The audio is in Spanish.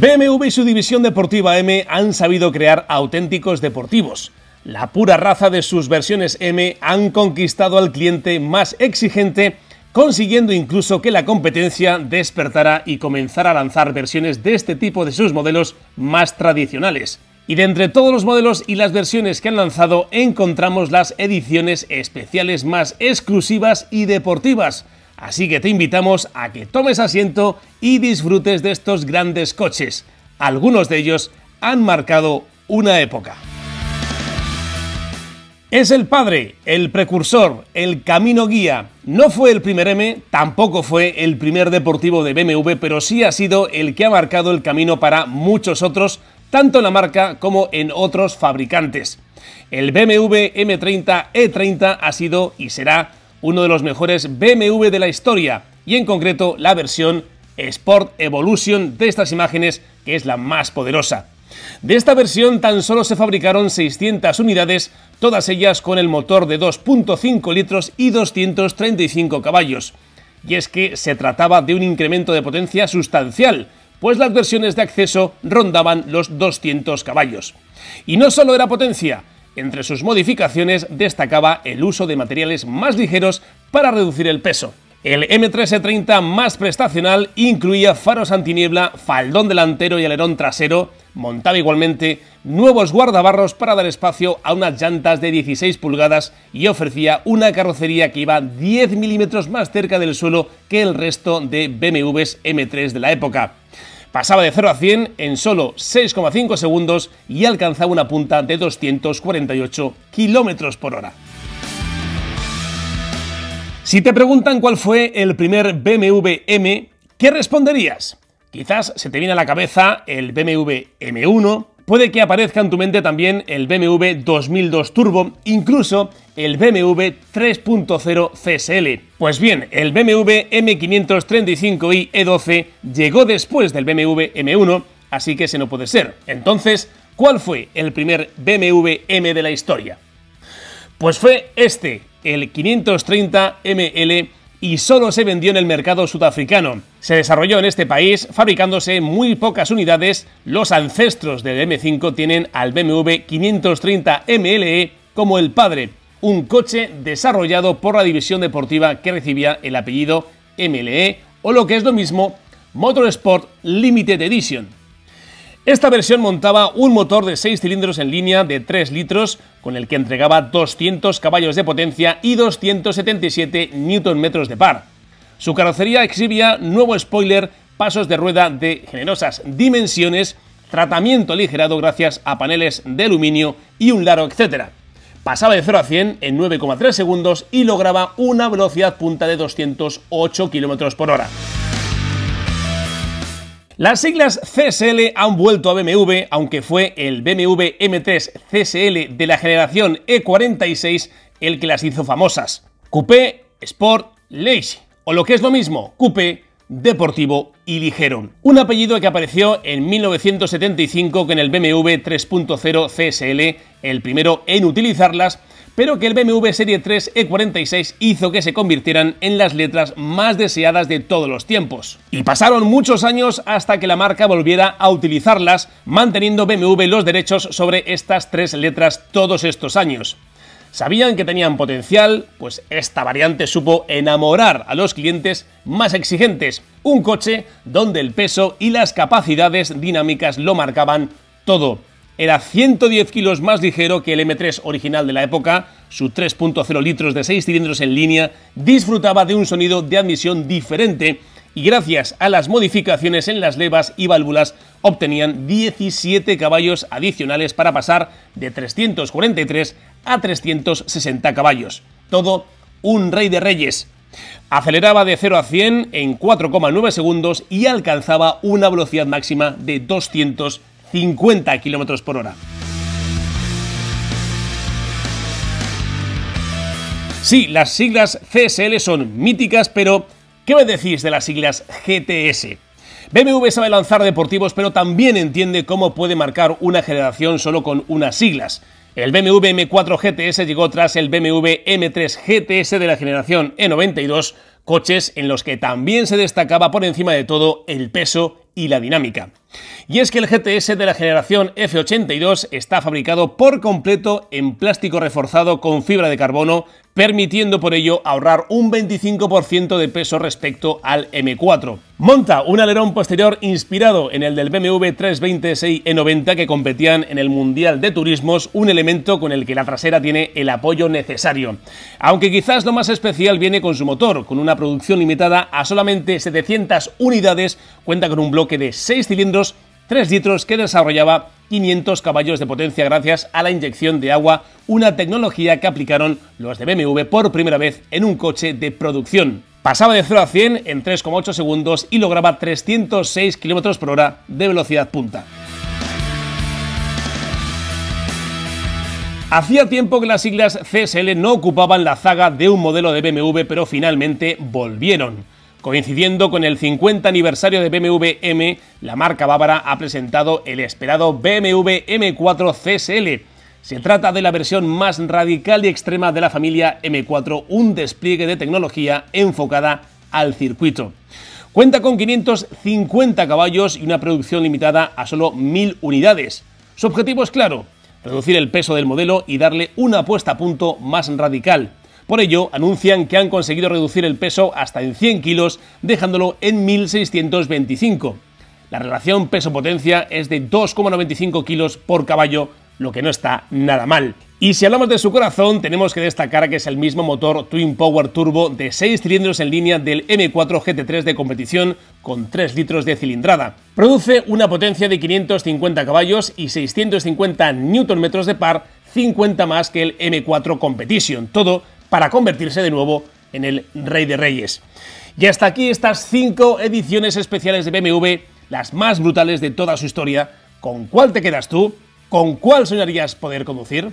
BMW y su división deportiva M han sabido crear auténticos deportivos. La pura raza de sus versiones M han conquistado al cliente más exigente, consiguiendo incluso que la competencia despertara y comenzara a lanzar versiones de este tipo de sus modelos más tradicionales. Y de entre todos los modelos y las versiones que han lanzado encontramos las ediciones especiales más exclusivas y deportivas, Así que te invitamos a que tomes asiento y disfrutes de estos grandes coches. Algunos de ellos han marcado una época. Es el padre, el precursor, el camino guía. No fue el primer M, tampoco fue el primer deportivo de BMW, pero sí ha sido el que ha marcado el camino para muchos otros, tanto en la marca como en otros fabricantes. El BMW M30 E30 ha sido y será uno de los mejores BMW de la historia y en concreto la versión Sport Evolution de estas imágenes que es la más poderosa. De esta versión tan solo se fabricaron 600 unidades, todas ellas con el motor de 2.5 litros y 235 caballos. Y es que se trataba de un incremento de potencia sustancial, pues las versiones de acceso rondaban los 200 caballos. Y no solo era potencia, entre sus modificaciones destacaba el uso de materiales más ligeros para reducir el peso. El M3E30 más prestacional incluía faros antiniebla, faldón delantero y alerón trasero, montaba igualmente nuevos guardabarros para dar espacio a unas llantas de 16 pulgadas y ofrecía una carrocería que iba 10 milímetros más cerca del suelo que el resto de BMWs M3 de la época. Pasaba de 0 a 100 en solo 6,5 segundos y alcanzaba una punta de 248 km por hora. Si te preguntan cuál fue el primer BMW M, ¿qué responderías? Quizás se te viene a la cabeza el BMW M1, puede que aparezca en tu mente también el BMW 2002 Turbo, incluso el BMW 3.0 CSL. Pues bien, el BMW M535i E12 llegó después del BMW M1, así que ese no puede ser. Entonces, ¿cuál fue el primer BMW M de la historia? Pues fue este, el 530 ML y solo se vendió en el mercado sudafricano. Se desarrolló en este país fabricándose muy pocas unidades. Los ancestros del M5 tienen al BMW 530 MLE como el padre, un coche desarrollado por la división deportiva que recibía el apellido MLE o lo que es lo mismo Motorsport Limited Edition. Esta versión montaba un motor de 6 cilindros en línea de 3 litros, con el que entregaba 200 caballos de potencia y 277 Nm de par. Su carrocería exhibía nuevo spoiler, pasos de rueda de generosas dimensiones, tratamiento aligerado gracias a paneles de aluminio y un laro, etc. Pasaba de 0 a 100 en 9,3 segundos y lograba una velocidad punta de 208 km por hora. Las siglas CSL han vuelto a BMW, aunque fue el BMW M3 CSL de la generación E46 el que las hizo famosas. Coupé, Sport, Lazy, o lo que es lo mismo, Coupé, Deportivo y Ligero. Un apellido que apareció en 1975 con el BMW 3.0 CSL, el primero en utilizarlas, pero que el BMW Serie 3 E46 hizo que se convirtieran en las letras más deseadas de todos los tiempos. Y pasaron muchos años hasta que la marca volviera a utilizarlas, manteniendo BMW los derechos sobre estas tres letras todos estos años. Sabían que tenían potencial, pues esta variante supo enamorar a los clientes más exigentes, un coche donde el peso y las capacidades dinámicas lo marcaban todo era 110 kilos más ligero que el M3 original de la época, su 3.0 litros de 6 cilindros en línea disfrutaba de un sonido de admisión diferente y gracias a las modificaciones en las levas y válvulas obtenían 17 caballos adicionales para pasar de 343 a 360 caballos. Todo un rey de reyes. Aceleraba de 0 a 100 en 4,9 segundos y alcanzaba una velocidad máxima de 200 50 km por hora. Sí, las siglas CSL son míticas, pero ¿qué me decís de las siglas GTS? BMW sabe lanzar deportivos, pero también entiende cómo puede marcar una generación solo con unas siglas. El BMW M4 GTS llegó tras el BMW M3 GTS de la generación E92, coches en los que también se destacaba por encima de todo el peso y la dinámica. Y es que el GTS de la generación F82 está fabricado por completo en plástico reforzado con fibra de carbono, permitiendo por ello ahorrar un 25% de peso respecto al M4. Monta un alerón posterior inspirado en el del BMW 326 E90 que competían en el Mundial de Turismos, un elemento con el que la trasera tiene el apoyo necesario. Aunque quizás lo más especial viene con su motor, con una producción limitada a solamente 700 unidades, cuenta con un bloque de 6 cilindros 3 litros que desarrollaba 500 caballos de potencia gracias a la inyección de agua, una tecnología que aplicaron los de BMW por primera vez en un coche de producción. Pasaba de 0 a 100 en 3,8 segundos y lograba 306 km por hora de velocidad punta. Hacía tiempo que las siglas CSL no ocupaban la zaga de un modelo de BMW, pero finalmente volvieron. Coincidiendo con el 50 aniversario de BMW M, la marca bávara ha presentado el esperado BMW M4 CSL. Se trata de la versión más radical y extrema de la familia M4, un despliegue de tecnología enfocada al circuito. Cuenta con 550 caballos y una producción limitada a solo 1000 unidades. Su objetivo es claro, reducir el peso del modelo y darle una puesta a punto más radical. Por ello, anuncian que han conseguido reducir el peso hasta en 100 kilos, dejándolo en 1625. La relación peso-potencia es de 2,95 kilos por caballo, lo que no está nada mal. Y si hablamos de su corazón, tenemos que destacar que es el mismo motor Twin Power Turbo de 6 cilindros en línea del M4 GT3 de competición con 3 litros de cilindrada. Produce una potencia de 550 caballos y 650 Nm de par, 50 más que el M4 Competition, todo para convertirse de nuevo en el rey de reyes. Y hasta aquí estas cinco ediciones especiales de BMW, las más brutales de toda su historia. ¿Con cuál te quedas tú? ¿Con cuál soñarías poder conducir?